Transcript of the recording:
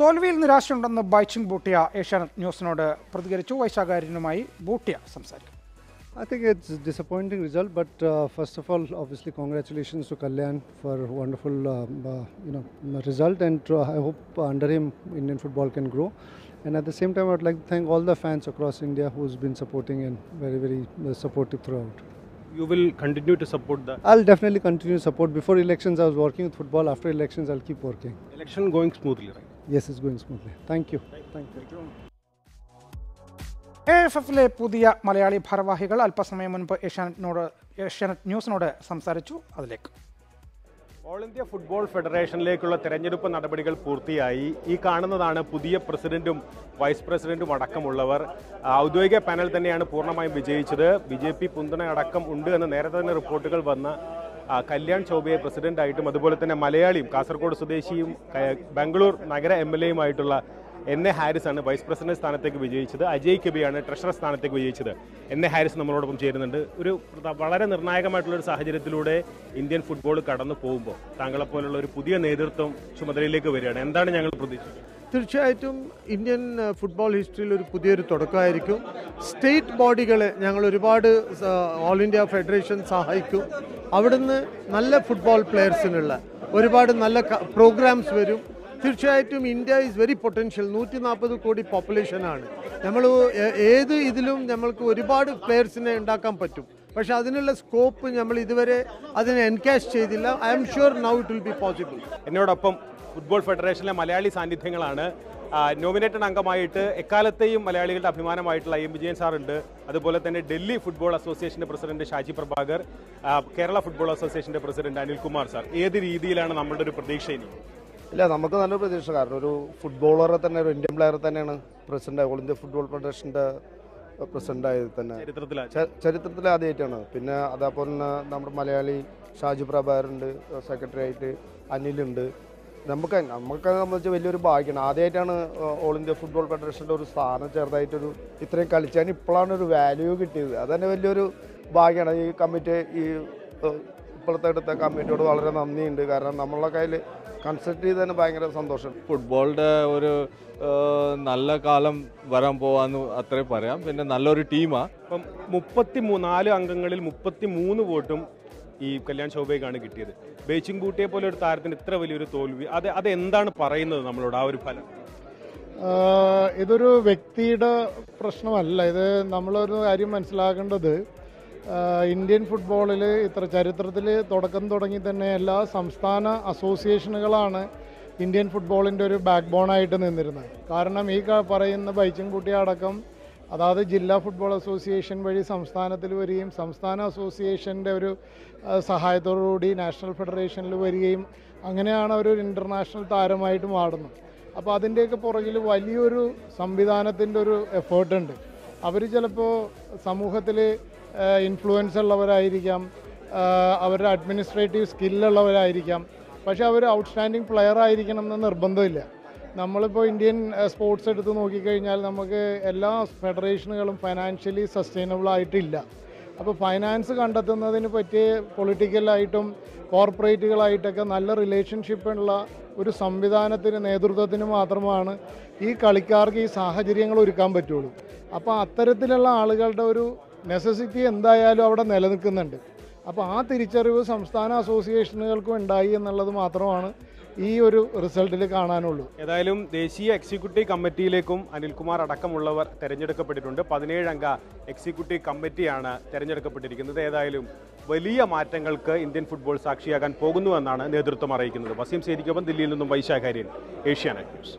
തോൽവിയിൽ നിരാശയുണ്ടെന്ന് ബൈച്ചിങ് ബൂട്ടിയ ഏഷ്യാനെറ്റ് ന്യൂസിനോട് പ്രതികരിച്ചു വൈശാഖാര്യനുമായി ബൂട്ടിയ സംസാരിക്കും I think it's a disappointing result, but uh, first of all, obviously, congratulations to Kalyan for a wonderful, um, uh, you know, result, and uh, I hope under him Indian football can grow. And at the same time, I would like to thank all the fans across India who's been supporting and very, very uh, supportive throughout. You will continue to support the I'll definitely continue to support. Before elections, I was working with football. After elections, I'll keep working. election going smoothly, right? Yes, is going smoothly thank you Thank you. A F എഫിലെ പുതിയ മലയാളി ഭാരവാഹികൾ അല്പസമയം മുൻപ് ഏഷ്യാനെറ്റിനോട് ഏഷ്യാനെറ്റ് ന്യൂസിനോട് സംസാരിച്ചു. അതിലേക്ക്. All India football ഫെഡറേഷനിലേക്കുള്ള തെരഞ്ഞെടുപ്പ് നടപടികൾ പൂർത്തിയായി. ഈ കാണുന്നതാണ് പുതിയ പ്രസിഡന്റും വൈസ് പ്രസിഡന്റും അടക്കമുള്ളവർ. ഔദ്യോഗിക പാനൽ തന്നെയാണ് പൂർണമായും വിജയിച്ചത്. ബി ജെ പി പിന്തുണ അടക്കം ഉണ്ട് എന്ന് നേരത്തെ തന്നെ റിപ്പോർട്ടുകൾ വന്ന കല്യാൺ ചൗബയെ പ്രസിഡന്റായിട്ടും അതുപോലെ തന്നെ മലയാളിയും കാസർഗോഡ് സ്വദേശിയും ബാംഗ്ലൂർ നഗര എം എൽ എയുമായിട്ടുള്ള എൻ എ ഹാരിസ് ആണ് വൈസ് പ്രസിഡന്റ് സ്ഥാനത്തേക്ക് വിജയിച്ചത്. അജയ് കബിയാണ് ട്രഷറർ സ്ഥാനത്തേക്ക് വിജയിച്ചത്. എൻ എ ഹാരിസ് നമ്മളോടൊപ്പം ചേരുന്നുണ്ട്. ഒരു വളരെ നിർണായകമായിട്ടുള്ള ഒരു സാഹചര്യത്തിലൂടെ ഇന്ത്യൻ ഫുട്ബോൾ കടന്നു പോകുമ്പോൾ താങ്കളെപ്പോലുള്ള ഒരു പുതിയ നേതൃത്വം ചുമതലയിലേക്ക് വരികയാണ്. എന്താണ് ഞങ്ങൾ പ്രതീക്ഷിച്ചത് തീർച്ചയായിട്ടും ഇന്ത്യൻ ഫുട്ബോൾ ഹിസ്റ്ററിയിൽ ഒരു പുതിയൊരു തുടക്കമായിരിക്കും. സ്റ്റേറ്റ് ബോഡികളെ ഞങ്ങൾ ഒരുപാട് ഓൾ ഇന്ത്യ ഫെഡറേഷൻ സഹായിക്കും. അവിടുന്ന് നല്ല ഫുട്ബോൾ പ്ലെയേഴ്സിനുള്ള ഒരുപാട് നല്ല പ്രോഗ്രാംസ് വരും. തീർച്ചയായിട്ടും ഇന്ത്യ ഈസ് വെരി പൊട്ടൻഷ്യൽ നൂറ്റി നാൽപ്പത് കോടി പോപ്പുലേഷനാണ് നമ്മൾ ഏത് ഇതിലും നമ്മൾക്ക് ഒരുപാട് പ്ലെയേഴ്സിനെ ഉണ്ടാക്കാൻ പറ്റും. പക്ഷെ അതിനുള്ള സ്കോപ്പ് നമ്മൾ ഇതുവരെ അതിനെ എൻകാഷ് ചെയ്തില്ല. I am sure now it will be possible എന്നോടൊപ്പം ഫുട്ബോൾ ഫെഡറേഷനിലെ മലയാളി സാന്നിധ്യങ്ങളാണ്. നോമിനേറ്റഡ് അംഗമായിട്ട് എക്കാലത്തെയും മലയാളികളുടെ അഭിമാനമായിട്ടുള്ള എം. വിജയൻ സാറുണ്ട്. അതുപോലെ തന്നെ ഡൽഹി ഫുട്ബോൾ അസോസിയേഷന്റെ പ്രസിഡന്റ് ഷാജി പ്രഭാകർ കേരള ഫുട്ബോൾ അസോസിയേഷന്റെ പ്രസിഡന്റ് അനിൽകുമാർ സാർ. ഏത് രീതിയിലാണ് നമ്മളുടെ ഒരു പ്രതീക്ഷ ഇനി? ഇല്ല നമുക്ക് നല്ലൊരു പ്രതീക്ഷ. കാരണം ഒരു ഫുട്ബോളറെ തന്നെ ഒരു ഇന്ത്യൻ പ്ലെയർ തന്നെയാണ് പ്രസിഡന്റ് ഓൾ ഇന്ത്യ ഫുട്ബോൾ ഫെഡറേഷന്റെ പ്രസിഡന്റ് ആയത് തന്നെ. ചരിത്രത്തിൽ ആദ്യമായിട്ടാണ്. പിന്നെ അതേപോലെ തന്നെ നമ്മുടെ മലയാളി ഷാജി പ്രഭാകറുണ്ട് സെക്രട്ടറി ആയിട്ട് അനിലുണ്ട് നമുക്ക് നമുക്ക് സംബന്ധിച്ച് വലിയൊരു ഭാഗ്യമാണ്. ആദ്യമായിട്ടാണ് ഓൾ ഇന്ത്യ ഫുട്ബോൾ ഫെഡറേഷന്റെ ഒരു സ്ഥാനം ചെറുതായിട്ടൊരു ഇത്രയും കളിച്ചാൽ ഇപ്പോഴാണ് ഒരു വാല്യൂ കിട്ടിയത്. അത് തന്നെ വലിയൊരു ഭാഗ്യമാണ്. ഈ കമ്മിറ്റി ഈ ഇപ്പോഴത്തെ എടുത്ത കമ്മിറ്റിയോട് വളരെ നന്ദിയുണ്ട്. കാരണം നമ്മളെ കയ്യിൽ കൺസൾട്ട് ചെയ്ത് തന്നെ ഭയങ്കര സന്തോഷം. ഫുട്ബോളിന്റെ ഒരു നല്ല കാലം വരാൻ പോവാന്ന് അത്രേ പറയാം. പിന്നെ നല്ലൊരു ടീമാണ് ഇപ്പം മുപ്പത്തി നാല് അംഗങ്ങളിൽ മുപ്പത്തി മൂന്ന് വോട്ടും ഈ കല്യാൺ ശോഭയ്ക്കാണ് കിട്ടിയത്. ബേച്ചിങ് കൂട്ടിയെ പോലെ ഒരു താരത്തിന് ഇത്ര വലിയൊരു തോൽവി അത് അത് എന്താണ് പറയുന്നത് നമ്മളോട് ആ ഒരു ഫലം? ഇതൊരു വ്യക്തിയുടെ പ്രശ്നമല്ല. ഇത് നമ്മളൊരു കാര്യം മനസ്സിലാക്കേണ്ടത് ഇന്ത്യൻ ഫുട്ബോളിൽ ഇത്ര ചരിത്രത്തിൽ തുടക്കം തുടങ്ങി തന്നെ എല്ലാ സംസ്ഥാന അസോസിയേഷനുകളാണ് ഇന്ത്യൻ ഫുട്ബോളിന്റെ ഒരു ബാക്ക് ബോണായിട്ട് നിന്നിരുന്നത്. കാരണം ഈ പറയുന്ന ബൈച്ചൻകുട്ടി അടക്കം അതായത് ജില്ലാ ഫുട്ബോൾ അസോസിയേഷൻ വഴി സംസ്ഥാനത്തിൽ വരികയും സംസ്ഥാന അസോസിയേഷന്റെ ഒരു സഹായത്തോടുകൂടി നാഷണൽ ഫെഡറേഷനിൽ വരികയും അങ്ങനെയാണ് അവർ ഒരു ഇന്റർനാഷണൽ താരമായിട്ട് മാറുന്നത്. അപ്പോൾ അതിന്റെയൊക്കെ പുറകിൽ വലിയൊരു സംവിധാനത്തിന്റെ ഒരു എഫേർട്ടുണ്ട്. അവർ ചിലപ്പോൾ സമൂഹത്തിൽ ഇൻഫ്ലുവൻസ് ഉള്ളവരായിരിക്കാം അവരുടെ അഡ്മിനിസ്ട്രേറ്റീവ് സ്കില്ലുള്ളവരായിരിക്കാം. പക്ഷേ അവർ ഔട്ട്സ്റ്റാൻഡിങ് പ്ലെയർ ആയിരിക്കണം എന്ന് നിർബന്ധമില്ല. നമ്മളിപ്പോൾ ഇന്ത്യൻ സ്പോർട്സ് എടുത്ത് നോക്കിക്കഴിഞ്ഞാൽ നമുക്ക് എല്ലാ ഫെഡറേഷനുകളും ഫൈനാൻഷ്യലി സസ്റ്റൈനബിൾ ആയിട്ടില്ല. അപ്പോൾ ഫൈനാൻസ് കണ്ടെത്തുന്നതിന് പറ്റിയ പൊളിറ്റിക്കലായിട്ടും കോർപ്പറേറ്റുകളായിട്ടൊക്കെ നല്ല റിലേഷൻഷിപ്പ് ഉള്ള ഒരു സംവിധാനത്തിന് നേതൃത്വത്തിന് മാത്രമാണ് ഈ കളിക്കാർക്ക് ഈ സാഹചര്യങ്ങൾ ഒരുക്കാൻ പറ്റുള്ളൂ. അപ്പോൾ അത്തരത്തിലുള്ള ആളുകളുടെ ഒരു നെസസിറ്റി എന്തായാലും അവിടെ നിലനിൽക്കുന്നുണ്ട്. അപ്പോൾ ആ തിരിച്ചറിവ് സംസ്ഥാന അസോസിയേഷനുകൾക്കും ഉണ്ടായി എന്നുള്ളത് മാത്രമാണ് ഈ ഒരു റിസൾട്ടിൽ കാണാനുള്ളൂ. ഏതായാലും ദേശീയ എക്സിക്യൂട്ടീവ് കമ്മിറ്റിയിലേക്കും അനിൽകുമാർ അടക്കമുള്ളവർ തെരഞ്ഞെടുക്കപ്പെട്ടിട്ടുണ്ട്. പതിനേഴ് അംഗ എക്സിക്യൂട്ടീവ് കമ്മിറ്റിയാണ് തെരഞ്ഞെടുക്കപ്പെട്ടിരിക്കുന്നത്. ഏതായാലും വലിയ മാറ്റങ്ങൾക്ക് ഇന്ത്യൻ ഫുട്ബോൾ സാക്ഷിയാകാൻ പോകുന്നുവെന്നാണ് നേതൃത്വം അറിയിക്കുന്നത്. വസീം സേരിക്കൊപ്പം ദില്ലിയിൽ നിന്നും വൈശാഖാര്യൻ ഏഷ്യാനെറ്റ് ന്യൂസ്.